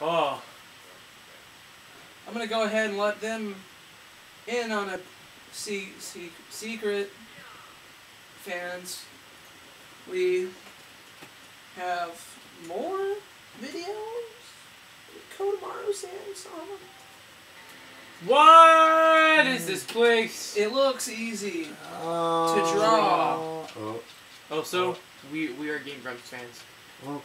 Oh, I'm gonna go ahead and let them in on a se- se- secret, fans. We have more videos. Kodamaru Samsung. what is mm. this place? It looks easy. to oh. draw. Oh. oh also, oh. we we are Game Grumps fans. Well,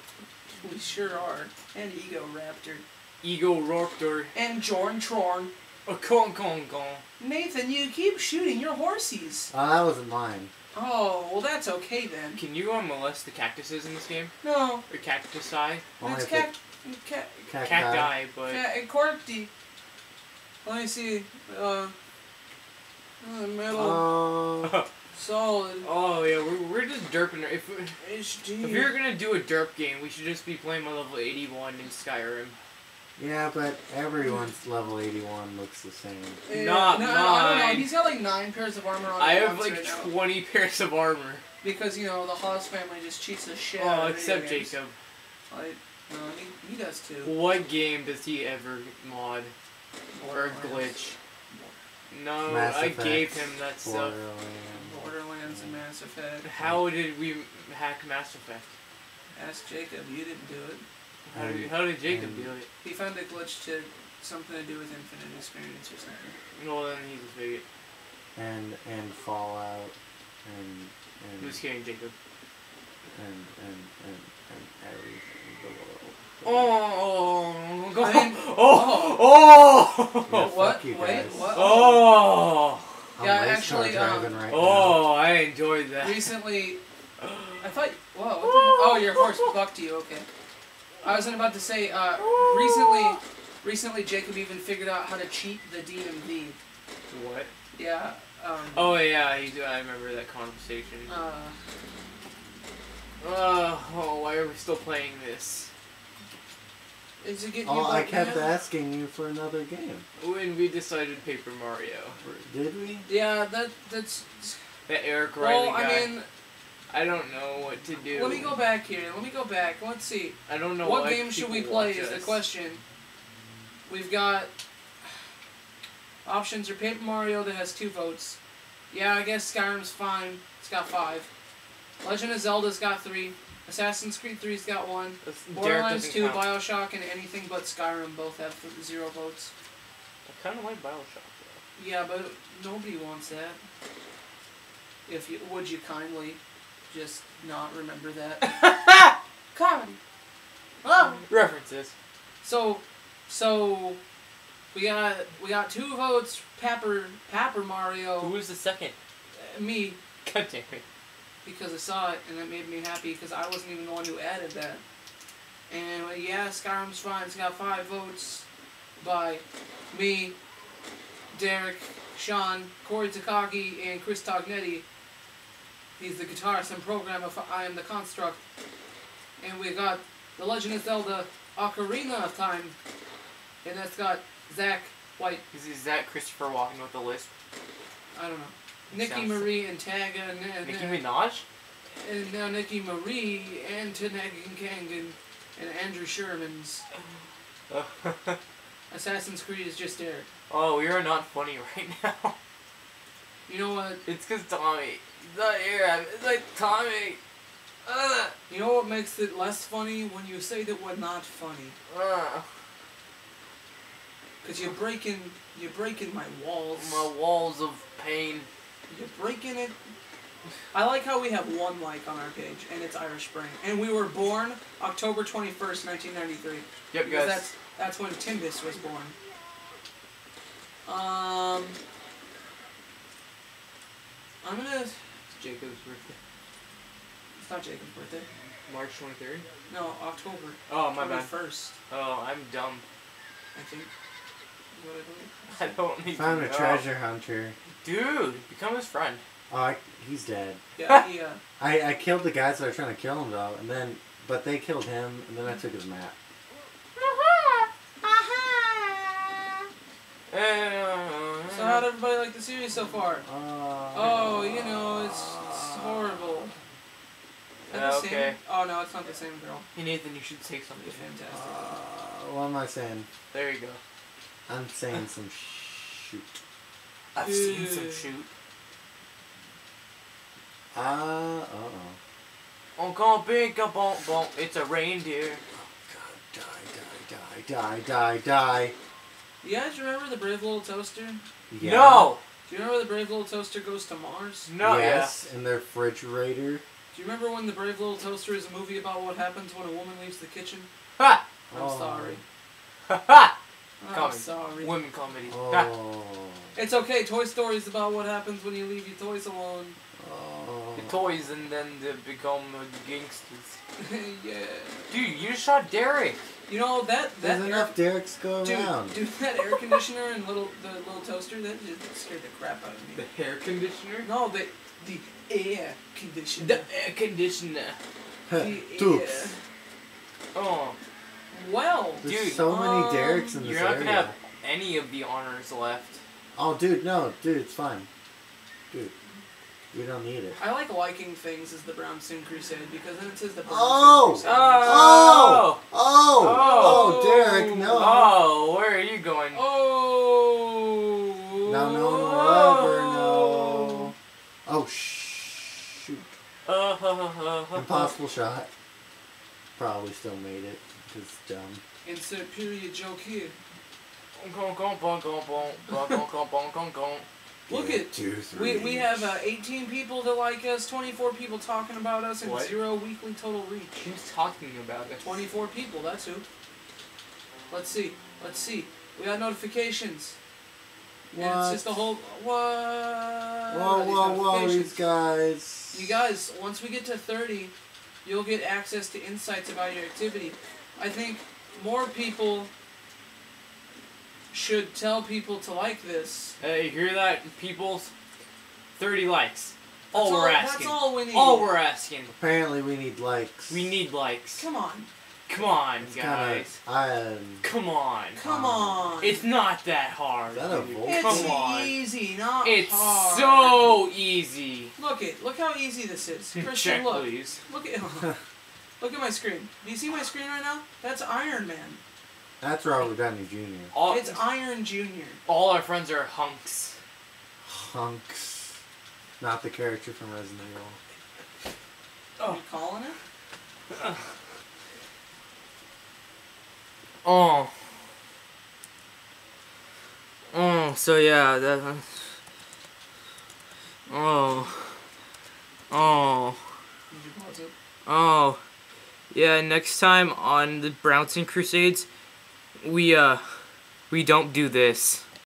We sure are. And Egoraptor. Ego Raptor. And JonTron. A con con con. Nathan, you keep shooting your horsies. oh, that wasn't mine. Oh, well that's okay then. Can you um, molest the cactuses in this game? No, Or cactusi? Only that's if cat, cat, the cat Cacti, but cat, corky. Let me see. Uh, uh metal, Oh. solid, oh yeah, we're, we're just derping. If HD. if we were gonna do a derp game, we should just be playing my level 81 in Skyrim. yeah, but everyone's level 81 looks the same. Eh, Not no, I don't know. mine. He's got like nine pairs of armor on. I have like right now. 20 pairs of armor. because you know the Haas family just cheats the shit. out Oh, of video except games. Jacob. Like, no, he, he does too. What game does he ever mod or Borderlands. glitch? No, Mass I Effect, gave him that stuff. Borderlands. Borderlands and Mass Effect. How did we hack Mass Effect? Ask Jacob. You didn't do it. How did, how did Jacob do it? He found a glitch to something to do with Infinite Experience or something. Well, then he's a bigot. And and Fallout and and Who's kidding, Jacob? and and and, and everything in the world. Oh, go. I mean- oh, oh, Yeah, what? fuck you Wait, guys. what? oh, I'm Yeah, race actually, car um, driving right now. oh! I enjoyed that. Recently, I thought. Whoa. What the, oh, your horse bucked you. Okay. I wasn't about to say. Uh, recently, recently Jacob even figured out how to cheat the DMV. What? Yeah. Um, Oh yeah, he, I remember that conversation. Uh, Uh, oh, why are we still playing this? Is it getting Oh, I kept now? asking you for another game. When we decided Paper Mario, Did we? Yeah, that that's. that Eric Riley Well, guy. I mean, I don't know what to do. let me go back here. Let me go back. Let's see. I don't know what game should we play watch is the question. We've got options are Paper Mario that has two votes. Yeah, I guess Skyrim's fine. It's got five. Legend of Zelda's got three. Assassin's Creed 3's got one. Borderlands 2, count. Bioshock, and anything but Skyrim both have zero votes. I kind of like Bioshock though. Yeah, but nobody wants that. If you would you kindly just not remember that? Comedy. Oh. References. So, so we got we got two votes. Papper Papper Mario. Who was the second? uh, me God damn it. Because I saw it and it made me happy because I wasn't even the one who added that. And yeah, Skyrim's fine. It's got five votes by me, Derek, Sean, Corey Takagi, and Chris Tognetti. He's the guitarist and programmer for I Am the Construct. And we got The Legend of Zelda Ocarina of Time. And that's got Zach White, Is, is that Christopher walking with the lisp? I don't know, Nikki Sounds- Marie and Taga and, and, Nicki Minaj? and now Nikki Marie and Tanegan Kangan and Andrew Sherman's Assassin's Creed is just there. oh, we are not funny right now. You know what? It's because Tommy. He's not here. It's like Tommy. Uh, You know what makes it less funny when you say that we're not funny. uh, Cause you're breaking, you're breaking my walls. my walls of pain. You're breaking it. I like how we have one like on our page, and it's Irish Spring, and we were born October twenty first, nineteen ninety three. Yep, Because guys. that's that's when Timbus was born. Um, I'm gonna. It's Jacob's birthday. It's not Jacob's birthday. March 23rd? No, October. Oh, my bad. First, Oh, I'm dumb. I think. What I don't need Found to a know. treasure hunter. Dude, become his friend. Oh, I, he's dead. Yeah, he, uh, I, I killed the guys that were trying to kill him though, and then but they killed him, and then I took his map. So how'd everybody like the series so far? Uh, Oh, you know, it's, it's horrible. Is that Yeah, the okay. same? Oh no, it's not the same girl. Hey Nathan, you should take something. It's fantastic. Uh, what am I saying? There you go. I'm saying some shoot. I've seen some Ew. shoot. Uh, uh oh. On come big a bonk bonk. It's a reindeer. Oh God, die, die, die, die, die, die. You guys remember the Brave Little Toaster? Yeah. No. Do you remember the Brave Little Toaster goes to Mars? No. yes, in the refrigerator. Do you remember when the Brave Little Toaster is a movie about what happens when a woman leaves the kitchen? Ha. I'm Oh. sorry. Ha ha. I'm Comedy. sorry. Women comedy. Oh. It's okay. Toy Story is about what happens when you leave your toys alone. Oh. The toys and then they become uh, gangsters. yeah. Dude, you shot Derek. You know that that There's air, enough Derek's go dude, around. dude, that air conditioner and little the little toaster that just scared the crap out of me. The hair conditioner. No, the the air conditioner. The air conditioner. the Toops. air. Oh, Well, There's Dude, so many um, Derek's in this you're not area. gonna have any of the honors left. Oh, dude, no, dude, it's fine. Dude, we don't need it. I like liking things as the Brownson Crusade because then it says the Brownstone Oh! Crusade. Oh! Oh! Oh! Oh, Derek, no. Oh, where are you going? Oh! No, no, no, ever, no. Oh, shoot. Uh, ha, ha, ha, ha. Impossible shot. Probably still made it. Just dumb. Insert period joke here. Look at two. We, we have uh, 18 people that like us, 24 people talking about us, and what? zero weekly total reach. Who's talking about us? 24 people, that's who. Let's see. Let's see. We got notifications. What? It's just the whole. What? Whoa, whoa, whoa, these guys. You guys, once we get to 30, you'll get access to insights about your activity. I think more people should tell people to like this. Hey, you hear that, people? 30 likes. All That's we're asking. That's all we need. All we're asking. Apparently, we need likes. We need likes. Come on. Come on, It's guys. Kinda, um, Come on. Come on. It's not that hard. Is that a dude. It's Come on. easy, not It's hard. so easy. Look it. Look how easy this is. Christian, Check, look. please. Look at Look at my screen. Do you see my screen right now? That's Iron Man. that's Robert Downey Jr. All, It's Iron Junior. all our friends are hunks. Hunks. Not the character from Resident Evil. Oh. You calling it? Oh. Oh, so yeah, that. Uh, oh. Oh. Did you pause it? Oh. Yeah, next time on the Brownson Crusades, we, uh, we don't do this.